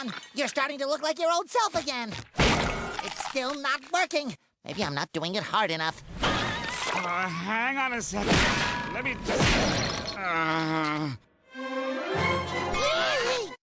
on. You're starting to look like your old self again. It's still not working. Maybe I'm not doing it hard enough. Uh, hang on a second. Let me just...